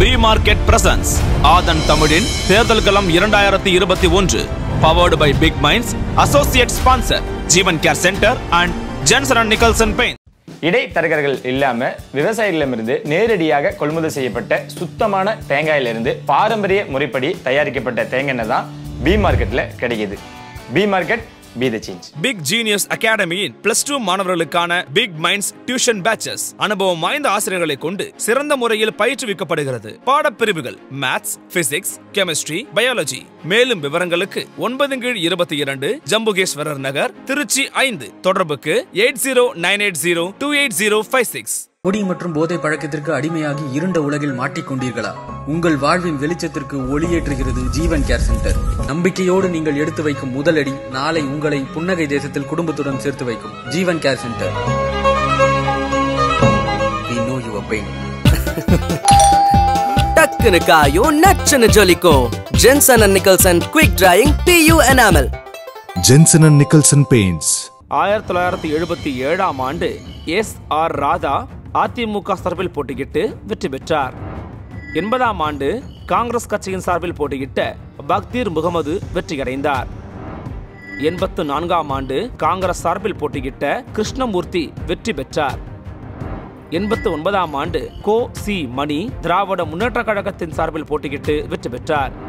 B market presence ஆதன் தமிழின் தேர்தல் களம் இரண்டாயிரத்தி இருபத்தி ஒன்று powered by big minds associate sponsor Jeevan care centre and Jensen and Nicholson pain இடைத்தரகர்கள் இல்லாம விவசாயிகளிடமிருந்து நேரடியாக கொள்முதல் செய்யப்பட்ட சுத்தமான தேங்காயிலிருந்து பாரம்பரிய முறைப்படி தயாரிக்கப்பட்ட தேங்காய் எண்ணெய் தான் பி மார்க்கெட்ல கிடைக்குது. B market B the change big genius அகாடமியின் plus two மாணவர்களுக்கான பிக் மைண்ட்ஸ் டியூஷன் பேச்சஸ் அனுபவம் வாய்ந்த ஆசிரியர்களை கொண்டு சிறந்த முறையில் பயிற்றுவிக்கப்படுகிறது. பாடப்பிரிவுகள் மேத்ஸ் பிசிக்ஸ் கெமிஸ்ட்ரி பயாலஜி மேலும் விவரங்களுக்கு ஒன்பது கீழ் இருபத்தி இரண்டு ஜம்புகேஸ்வரர் நகர் திருச்சி ஐந்து. தொடர்புக்கு eight zero nine eight zero two eight zero five six. குடி மற்றும் போதை பழக்கத்திற்கு அடிமையாகி இருண்ட உலகில் மாட்டிக்கொண்டீர்களா? உங்கள் வாழ்வின் வெளிச்சத்திற்கு ஒளியேற்றுகிறது ஜீவன் கேர் சென்டர். நம்பிக்கையோடு நீங்கள் எடுத்து வைக்கும் முதலடி நாளை உங்களை புன்னகை தேசத்தில் குடும்பத்துடன் சேர்த்து வைக்கும் ஜீவன் கேர் சென்டர். டக்குனு காயும் நச்சுன்னு ஜொலிக்கும். Jensen and Nicholson quick drying PU enamel Jensen and Nicholson Paints. ஆயிரத்தி தொள்ளாயிரத்தி எழுபத்தி ஏழாம் ஆண்டு எஸ் ஆர் ராதா அதிமுக சார்பில் போட்டியிட்டு வெற்றி பெற்றார். எண்பதாம் ஆண்டு காங்கிரஸ் கட்சியின் சார்பில் போட்டியிட்ட பக்தீர் முகமது வெற்றியடைந்தார். எண்பத்து நான்காம் ஆண்டு காங்கிரஸ் சார்பில் போட்டியிட்ட கிருஷ்ணமூர்த்தி வெற்றி பெற்றார். எண்பத்து ஒன்பதாம் ஆண்டு கோ சி மணி திராவிட முன்னேற்ற கழகத்தின் சார்பில் போட்டியிட்டு வெற்றி பெற்றார்.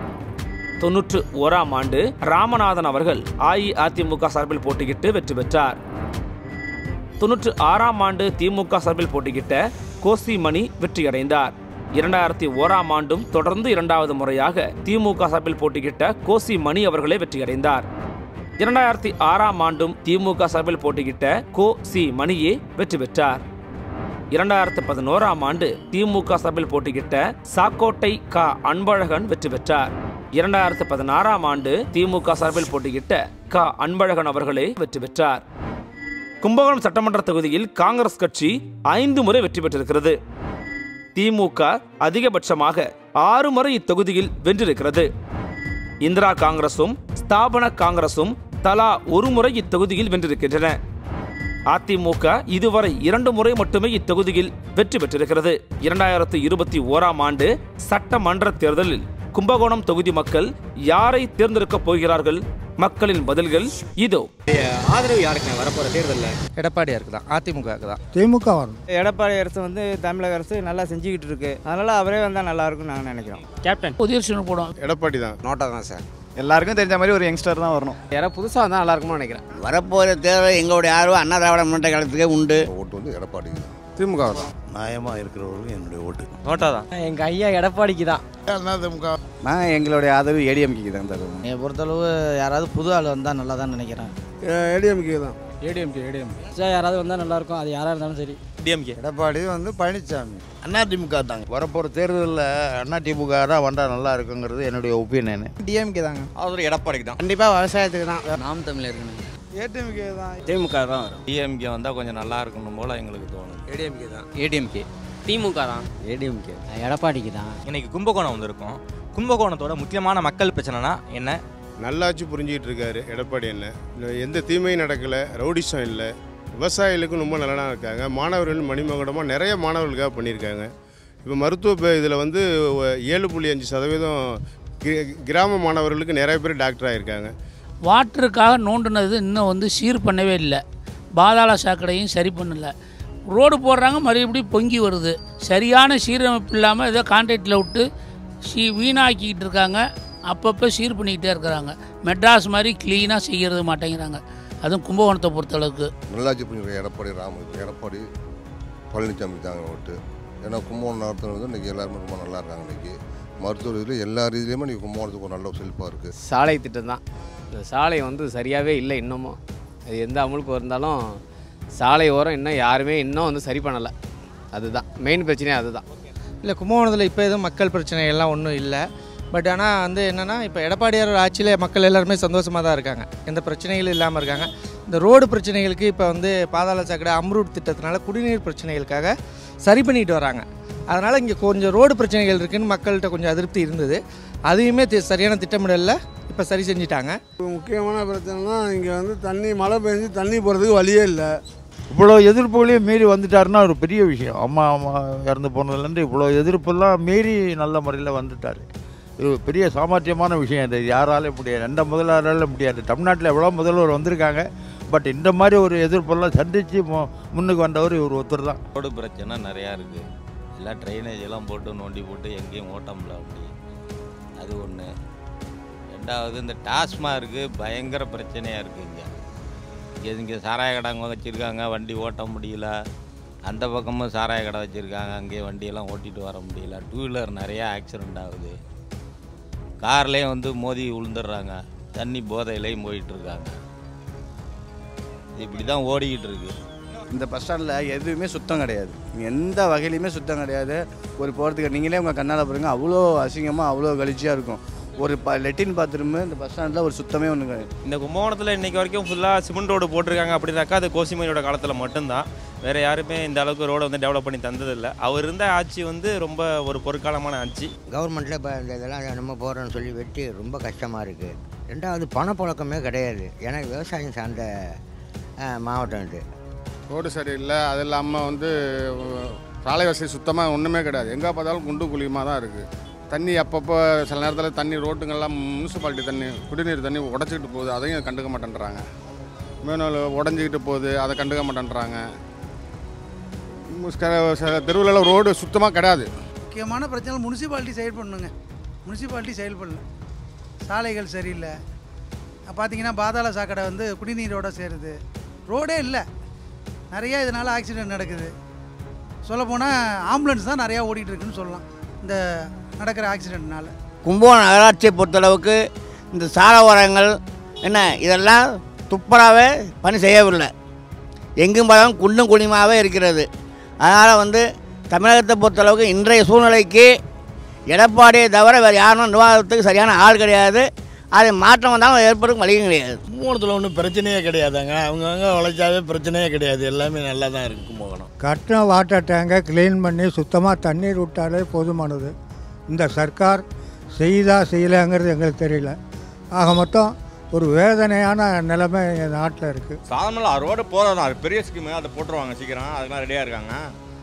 தொன்னூற்று ஓராம் ஆண்டு ராமநாதன் அவர்கள் அஇஅதிமுக சார்பில் போட்டியிட்டு வெற்றி பெற்றார். தொன்னூற்று ஆறாம் ஆண்டு திமுக சார்பில் போட்டியிட்ட கோசி மணி வெற்றியடைந்தார். இரண்டாயிரத்தி ஓராம் ஆண்டும் தொடர்ந்து இரண்டாவது முறையாக திமுக சார்பில் போட்டியிட்ட கோசி மணி அவர்களே வெற்றியடைந்தார். இரண்டாயிரத்தி ஆறாம் ஆண்டும் திமுக சார்பில் போட்டியிட்ட கோ சி மணியே வெற்றி பெற்றார். இரண்டாயிரத்து பதினோராம் ஆண்டு திமுக சார்பில் போட்டியிட்ட சாக்கோட்டை க அன்பழகன் வெற்றி பெற்றார். இரண்டாயிரத்து பதினாறாம் ஆண்டு திமுக சார்பில் போட்டியிட்ட க. அன்பழகன் அவர்களே வெற்றி பெற்றார். கும்பகோணம் சட்டமன்ற தொகுதியில் காங்கிரஸ் கட்சி ஐந்து முறை வெற்றி பெற்றிருக்கிறது. திமுக அதிகபட்சமாக ஆறு முறை இத்தொகுதியில் வென்றிருக்கிறது. இந்திரா காங்கிரசும் ஸ்தாபன காங்கிரசும் தலா ஒரு முறை இத்தொகுதியில் வென்றிருக்கின்றன. அதிமுக இதுவரை இரண்டு முறை மட்டுமே இத்தொகுதியில் வெற்றி பெற்றிருக்கிறது. இரண்டாயிரத்து இருபத்தி ஓராம் ஆண்டு சட்டமன்ற தேர்தலில் கும்பகோணம் தொகுதி மக்கள் யாரை தேர்ந்தெடுக்கப் போகிறார்கள்? மக்களின் பதில்கள் இதோ. ஆதரவு யாருக்கு வரப்போற தேர்தலில். எடப்பாடியாருக்கு தான் அதிமுகவுக்கு தான். திமுக வரும் எடப்பாடி அரசு வந்து தமிழக அரசு நல்லா செஞ்சுக்கிட்டு இருக்கு. அதனால அவரே வந்தால் நல்லா இருக்கும்னு நாங்கள் நினைக்கிறோம். கேப்டன். உதயசூரன் போடும் எடப்பாடி தான். நோட்டா தான் சார். எல்லாருக்கும் தெரிஞ்ச மாதிரி ஒரு யங்ஸ்டர் தான் வரணும். யாராவது புதுசாக வந்தால் நல்லா இருக்கும்னு நினைக்கிறேன். வரப்போகிற தேர்தல் எங்களுடைய ஆர்வம் அண்ணா திராவிட முன்னேற்ற கழகத்துக்கே உண்டு. ஓட்டு வந்து எடப்பாடி திமுக தான். நியாயமாக இருக்கிறவர்கள் என்னுடைய ஓட்டு. நோட்டா தான் எங்க ஐயா எடப்பாடிக்கு தான். நான் எங்களுடைய ஆதரவு ஏடிஎம்கே தான் தருவோம். என்னை பொறுத்தளவு யாராவது புது ஆள் வந்தால் நல்லா தான் நினைக்கிறேன் ஏடிஎம்கே தான். ஏடிஎம்கே ஏடிஎம்கே. யாராவது வந்தா நல்லா இருக்கும் அது யாரா இருந்தாலும் சரி. டிஎம்கே எடப்பாடி வந்து பழனிசாமி அண்ணா திமுக தாங்க. வரப்போகிற தேர்தலில் அண்ணா திமுக தான் வந்தால் நல்லா இருக்குங்கிறது என்னுடைய ஒப்பீனியன் டிஎம்கே தாங்க. ஆதரவு எடப்பாடிக்கு தான். கண்டிப்பாக விவசாயத்துக்கு தான். நாம் தமிழர் இருக்கணும் ஏடிஎம்கே தான். திமுக தான் வரும். டிஎம்கே வந்தால் கொஞ்சம் நல்லா இருக்கணும் போல எங்களுக்கு தோணும். ஏடிஎம்கே தான். ஏடிஎம்கே திமுக தான். ஏடிஎம்கே எடப்பாடிக்கு தான். இன்னைக்கு கும்பகோணம் வந்திருக்கோம். கும்பகோணத்தோட முக்கியமான மக்கள் பிரச்சனைனா என்ன? நல்லாச்சு புரிஞ்சிக்கிட்டு இருக்காரு எடப்பாடி என்ன. எந்த தீமையும் நடக்கலை ரவுடிசம் இல்லை. விவசாயிகளுக்கும் ரொம்ப நல்லா இருக்காங்க. மாணவர்கள் மணிமகுடமாக நிறைய மாணவர்களுக்காக பண்ணியிருக்காங்க. இப்போ மருத்துவ இதில் வந்து ஏழு புள்ளி அஞ்சு சதவீதம் கி- கிராம மாணவர்களுக்கு நிறைய பேர் டாக்டர் ஆகியிருக்காங்க வாட்டருக்காக நோண்டுனது இன்னும் வந்து சீர் பண்ணவே இல்லை. பாதாள சாக்கடையும் சரி பண்ணல. ரோடு போடுறாங்க மறுபடியும் பொங்கி வருது. சரியான சீரமைப்பு இல்லாமல் ஏதோ கான்ட்ராக்டில் விட்டு சீ வீணாக்கிக்கிட்டு இருக்காங்க. அப்பப்போ சீர் பண்ணிக்கிட்டே இருக்கிறாங்க. மெட்ராஸ் மாதிரி க்ளீனாக செய்கிறது மாட்டேங்கிறாங்க. அதுவும் கும்பகோணத்தை பொறுத்தளவுக்கு. நல்லாச்சு புரிஞ்சுருக்க எடப்பாடி ராம எடப்பாடி பழனிசாமி தாங்க ஓட்டு. ஏன்னா கும்பகோணம் நகரத்தில் வந்து இன்றைக்கி எல்லாருமே ரொம்ப நல்லா இருக்காங்க இன்றைக்கி மருத்துவ இதில் எல்லா ரீதியிலுமே இன்றைக்கி கும்பகோணத்துக்கு ஒரு நல்ல செழிப்பாக இருக்குது சாலை திட்டம் தான். இந்த சாலை வந்து சரியாகவே இல்லை இன்னமும். அது எந்த அமுலுக்கு இருந்தாலும் சாலை ஓரம் இன்னும் யாருமே இன்னும் வந்து சரி பண்ணலை. அதுதான். மெயின் பிரச்சனையே அதுதான். இல்லை கும்பகோணத்தில் இப்போ எதுவும் மக்கள் பிரச்சனை எல்லாம் ஒன்றும் இல்லை. பட் ஆனால் வந்து என்னென்னா இப்போ எடப்பாடியார் ஆட்சியில் மக்கள் எல்லாருமே சந்தோஷமாக தான் இருக்காங்க. எந்த பிரச்சனைகளும் இல்லாமல் இருக்காங்க. இந்த ரோடு பிரச்சனைகளுக்கு இப்போ வந்து பாதாள சாக்கடை அம்ரூட் திட்டத்தினால குடிநீர் பிரச்சனைகளுக்காக சரி பண்ணிட்டு வராங்க. அதனால் இங்கே கொஞ்சம் ரோடு பிரச்சனைகள் இருக்குன்னு மக்கள்கிட்ட கொஞ்சம் அதிருப்தி இருந்தது. அதையுமே சரியான திட்டமிடலில் இப்போ சரி செஞ்சிட்டாங்க. முக்கியமான பிரச்சனைனா இங்கே வந்து தண்ணி மழை பெஞ்சு தண்ணி போகிறதுக்கு வழியே இல்லை. இவ்வளோ எதிர்ப்புகளையும் மீறி வந்துட்டாருன்னா ஒரு பெரிய விஷயம். அம்மா அம்மா இறந்து போனதுலேருந்து இவ்வளோ எதிர்ப்பெல்லாம் மீறி நல்ல முறையில் வந்துட்டார். இது பெரிய சாமர்த்தியமான விஷயம் இது. யாராலும் முடியாது. எந்த முதல்வராலும் முடியாது. தமிழ்நாட்டில் எவ்வளோ முதல்வர் வந்திருக்காங்க. பட் இந்த மாதிரி ஒரு எதிர்ப்பெல்லாம் சந்தித்து முன்னுக்கு வந்தவர் இவர் ஒருத்தர் தான். ரோடு பிரச்சனை நிறையா இருக்குது எல்லாம் ட்ரைனேஜ் எல்லாம் போட்டு நோண்டி போட்டு எங்கேயும் ஓட்டமில்ல அப்படி. அது ஒன்று ரெண்டாவது இந்த டாஸ்மார்க்கு பயங்கர பிரச்சனையாக இருக்குது இங்கே. இங்கே இங்கே சாராய கடை வச்சுருக்காங்க வண்டி ஓட்ட முடியல. அந்த பக்கமும் சாராய கடை வச்சுருக்காங்க அங்கேயே வண்டியெல்லாம் ஓட்டிட்டு வர முடியல. டூ வீலர் நிறையா ஆக்சிடெண்ட் ஆகுது. கார்லேயும் வந்து மோதி விழுந்துடுறாங்க தண்ணி போதையிலையும் போயிட்டுருக்காங்க. இப்படி தான் ஓடிக்கிட்டு இருக்கு இந்த பஸ் ஸ்டாண்டில் எதுவுமே சுத்தம் கிடையாது. எந்த வகையிலையுமே சுத்தம் கிடையாது. ஒரு போகிறதுக்கு நீங்களே உங்கள் கண்ணால் பாருங்கள் அவ்வளோ அசிங்கமாக அவ்வளோ கழிச்சியாக இருக்கும். ஒரு ப லெட்டின் பாத்ரூம் இந்த பஸ் ஸ்டாண்டில் ஒரு சுத்தமே ஒன்று கிடையாது இந்த கும்பகோணத்தில் இன்னைக்கு வரைக்கும் ஃபுல்லாக சிமெண்ட் ரோடு போட்டிருக்காங்க அப்படின்னாக்கா அது கோசிமையோட காலத்தில் மட்டும்தான். வேறு யாருமே இந்த அளவுக்கு ரோடை வந்து டெவலப் பண்ணி தந்ததில்லை. அவர் இருந்த ஆட்சி வந்து ரொம்ப ஒரு பொற்காலமான ஆட்சி. கவர்மெண்ட்டில் இப்போ இந்த இதெல்லாம் நம்ம போகிறோன்னு சொல்லி வெட்டி ரொம்ப கஷ்டமாக இருக்குது ரெண்டாவது பணப்புழக்கமே கிடையாது. எனக்கு விவசாயம் சார்ந்த மாவட்டம் இது. ரோடு சரியில்லை. அது இல்லாமல் வந்து சாலை வசதி சுத்தமாக ஒன்றுமே கிடையாது. எங்கே பார்த்தாலும் குண்டு குழியுமாக தான் இருக்குது தண்ணி அப்பப்போ சில நேரத்தில் தண்ணி ரோட்டுங்கெல்லாம் முனிசிபாலிட்டி தண்ணி குடிநீர் தண்ணி உடச்சிக்கிட்டு போகுது. அதையும் கண்டுக்க மாட்டேன்றாங்க. மேனல் உடஞ்சிக்கிட்டு போகுது அதை கண்டுக்க மாட்டேன்றாங்க. முஸ்க- சில ரோடு சுத்தமாக கிடையாது. முக்கியமான பிரச்சனை முனிசிபாலிட்டி செயல்படணுங்க முனிசிபாலிட்டி செயல்படல சாலைகள் சரியில்லை. பார்த்தீங்கன்னா பாதாள சாக்கடை வந்து குடிநீரோடு சேருது. ரோடே இல்லை. நிறைய இதனால் ஆக்சிடென்ட் நடக்குது. சொல்லப்போனால் ஆம்புலன்ஸ் தான் நிறையா ஓடிட்டு இருக்குன்னு சொல்லலாம். இந்த நடக்கிற ஆக்சிடென்ட்னால கும்பகோணம் நகராட்சியை பொறுத்தளவுக்கு இந்த சாலை ஓரங்கள் என்ன இதெல்லாம் துப்பராகவே பணி செய்யவில்லை. எங்கும் பார்த்தாலும் குண்டும் குழியுமாகவே இருக்கிறது. அதனால் வந்து தமிழகத்தை பொறுத்தளவுக்கு இன்றைய சூழ்நிலைக்கு எடப்பாடியை தவிர வேறு யாரும் நிர்வாகத்துக்கு சரியான ஆள் கிடையாது. அது மாற்றம் வந்தாலும் ஏற்படும் வழியும் கிடையாது. கும்பகோணத்தில் ஒன்றும் பிரச்சனையே கிடையாதுங்க. அவங்கவுங்க உழைச்சாவே பிரச்சனையே கிடையாது. எல்லாமே நல்லா தான் இருக்குது கும்பகோணம். கட்டின வாட்டர் டேங்கை க்ளீன் பண்ணி சுத்தமாக தண்ணீர் விட்டாலே போதுமானது. இந்த சர்க்கார் செய்தா செய்யலைங்கிறது எங்களுக்கு தெரியல. ஆக மொத்தம் ஒரு வேதனையான நிலைமை என் நாட்டில் இருக்குது சாதாரண ரோடு போகிறோம் அது பெரிய ஸ்கீமு அதை போட்டுருவாங்க சீக்கிரம். அதுக்கெல்லாம் ரெடியாக இருக்காங்க.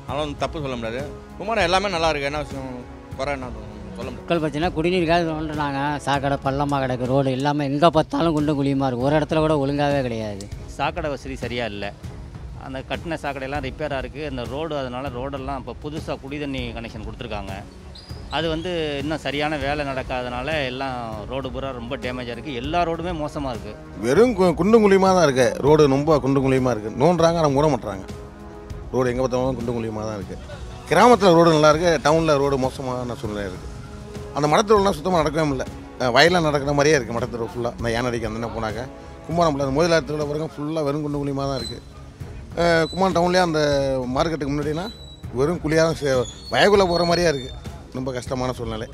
அதெல்லாம் வந்து தப்பு சொல்ல முடியாது. குமாரம் எல்லாமே நல்லா இருக்கு. என்ன விஷயம்? குறை என்ன சொல்ல முடியாது. மக்கள் பிரச்சனை குடிநீருக்காக தோன்றுனாங்க சாக்கடை பள்ளமாக கிடக்கு ரோடு இல்லாமல் எங்கே பார்த்தாலும் குண்டும் குழியுமா இருக்குது ஒரு இடத்துல கூட ஒழுங்காகவே கிடையாது. சாக்கடை வசதி சரியாக இல்லை. அந்த கட்டின சாக்கடையெல்லாம் ரிப்பேராக இருக்குது அந்த ரோடு அதனால் ரோடெல்லாம் இப்போ புதுசாக குடி தண்ணி கனெக்ஷன் கொடுத்துருக்காங்க. அது வந்து இன்னும் சரியான வேலை நடக்காதனால எல்லாம் ரோடு பூரா ரொம்ப டேமேஜாக இருக்குது எல்லா ரோடுமே மோசமாக இருக்குது வெறும் கு- குழியமாக குழியுமாக தான் இருக்குது ரோடு ரொம்ப குண்டு குழியமாக இருக்குது நோண்டுறாங்க ஆனால் கூட மாட்டுறாங்க ரோடு எங்கே பார்த்தாலும் குண்டு குழியுமாக தான் இருக்குது கிராமத்தில் ரோடு நல்லா இருக்குது டவுனில் ரோடு மோசமான சூழ்நிலை இருக்குது அந்த மடத்தூர்லாம் சுத்தமாக நடக்கவே இல்லை வயலில் நடக்கிற மாதிரியே இருக்குது மடத்தூர் ஃபுல்லாக நான் ஏன் அடிக்க அந்த போனாக்க. கும்பகோணம் அந்த முதலாளத்தோட பிறகு ஃபுல்லாக வெறும் குண்டு குழியுமாக தான் இருக்குது குமான் டவுன்லேயே அந்த மார்க்கெட்டுக்கு முன்னாடினா வெறும் குழியாக தான் சே- வயக்குள்ளே போகிற மாதிரியே இருக்குது ரொம்ப கஷ்டமான சூழ்நிலை.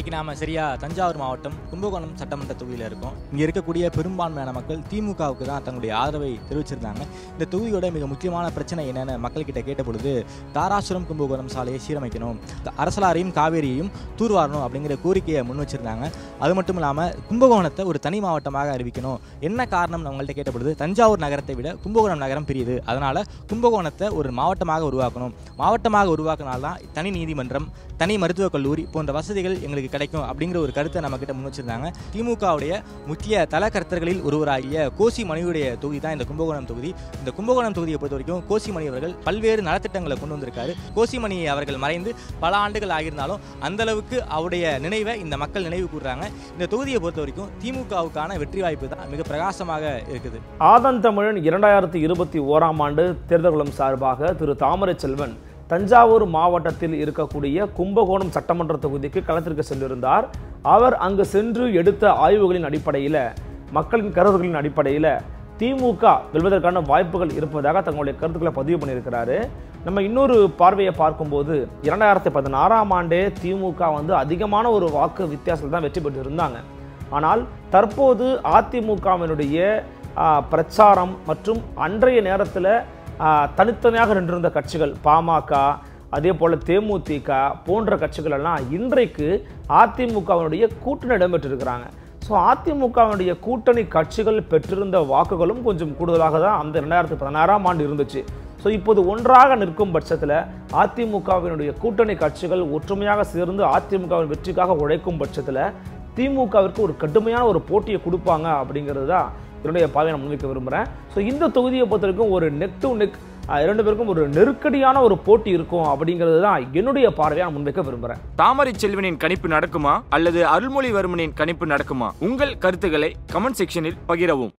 இன்றைக்கி நாம் சரியாக தஞ்சாவூர் மாவட்டம் கும்பகோணம் சட்டமன்ற தொகுதியில் இருக்கோம். இங்கே இருக்கக்கூடிய பெரும்பான்மையான மக்கள் திமுகவுக்கு தான் தங்களுடைய ஆதரவை தெரிவிச்சிருந்தாங்க. இந்த தொகுதியோட மிக முக்கியமான பிரச்சனை என்னென்னு மக்கள்கிட்ட கேட்ட பொழுது தாராசுரம் கும்பகோணம் சாலையை சீரமைக்கணும் அரசலாரையும் காவேரியையும் தூர்வாரணும் அப்படிங்கிற கோரிக்கையை முன் வச்சுருந்தாங்க. அது மட்டும் இல்லாமல் கும்பகோணத்தை ஒரு தனி மாவட்டமாக அறிவிக்கணும். என்ன காரணம் அவங்கள்ட்ட கேட்ட பொழுது தஞ்சாவூர் நகரத்தை விட கும்பகோணம் நகரம் பெரியது. அதனால் கும்பகோணத்தை ஒரு மாவட்டமாக உருவாக்கணும். மாவட்டமாக உருவாக்கினால்தான் தனி நீதிமன்றம் தனி மருத்துவக் கல்லூரி போன்ற வசதிகள் எங்களுக்கு கிடைக்கும் அப்படிங்கிற ஒரு கருத்தை நம்ம கிட்ட முன் வச்சிருந்தாங்க. திமுகவுடைய முக்கிய தல கர்த்தர்களில் ஒருவராகிய கோசி மணியுடைய தொகுதி தான் இந்த கும்பகோணம் தொகுதி. இந்த கும்பகோணம் தொகுதியை பொறுத்த வரைக்கும் கோசிமணி அவர்கள் பல்வேறு நலத்திட்டங்களை கொண்டு வந்திருக்காரு. கோசிமணி அவர்கள் மறைந்து பல ஆண்டுகள் ஆகியிருந்தாலும் அந்தளவுக்கு அவருடைய நினைவை இந்த மக்கள் நினைவு கூறுறாங்க இந்த தொகுதியை பொறுத்த வரைக்கும் திமுகவுக்கான வெற்றி வாய்ப்பு தான் மிக பிரகாசமாக இருக்குது. ஆதன் தமிழன் இரண்டாயிரத்தி இருபத்தி ஓராம் ஆண்டு தேர்தல்குளம் சார்பாக திரு தாமரை செல்வன் தஞ்சாவூர் மாவட்டத்தில் இருக்கக்கூடிய கும்பகோணம் சட்டமன்ற தொகுதிக்கு களத்திற்கு சென்றிருந்தார். அவர் அங்கு சென்று எடுத்த ஆய்வுகளின் அடிப்படையில் மக்களின் கருத்துகளின் அடிப்படையில் திமுக வெல்வதற்கான வாய்ப்புகள் இருப்பதாக தங்களுடைய கருத்துக்களை பதிவு பண்ணியிருக்கிறாரு. நம்ம இன்னொரு பார்வையை பார்க்கும்போது இரண்டாயிரத்தி பதினாறாம் ஆண்டே திமுக வந்து அதிகமான ஒரு வாக்கு வித்தியாசத்தில் தான் வெற்றி பெற்று இருந்தாங்க. ஆனால் தற்போது அதிமுகவினுடைய பிரச்சாரம் மற்றும் அன்றைய நேரத்தில் தனித்தனியாக நின்றிருந்த கட்சிகள் பாமக அதே போல் தேமுதிக போன்ற கட்சிகள் எல்லாம் இன்றைக்கு அதிமுகவினுடைய கூட்டணி இடம்பெற்றிருக்கிறாங்க. ஸோ அதிமுகவினுடைய கூட்டணி கட்சிகள் பெற்றிருந்த வாக்குகளும் கொஞ்சம் கூடுதலாக தான் அந்த ரெண்டாயிரத்தி பதினாறாம் ஆண்டு இருந்துச்சு. ஸோ இப்போது ஒன்றாக நிற்கும் பட்சத்தில் அதிமுகவினுடைய கூட்டணி கட்சிகள் ஒற்றுமையாக சேர்ந்து அதிமுகவின் வெற்றிக்காக உழைக்கும் பட்சத்தில் திமுகவிற்கு ஒரு கடுமையான ஒரு போட்டியை கொடுப்பாங்க அப்படிங்கிறது தான் என்னுடைய பார்வையை நான் முன்வைக்க விரும்புகிறேன் ஸோ இந்த தொகுதியை பொறுத்தவரைக்கும் ஒரு நெக் டு நெக் இரண்டு பேருக்கும் ஒரு நெருக்கடியான ஒரு போட்டி இருக்கும் அப்படிங்கிறது தான் என்னுடைய பார்வையை நான் முன்வைக்க விரும்புகிறேன் தாமரை செல்வனின் கணிப்பு நடக்குமா? அல்லது அருள்மொழிவர்மனின் கணிப்பு நடக்குமா? உங்கள் கருத்துக்களை கமெண்ட் செக்ஷனில் பகிரவும்.